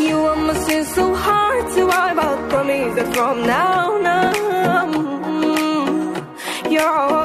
You are my sin so hard to wipe out. Promise that from now on, um, you're all.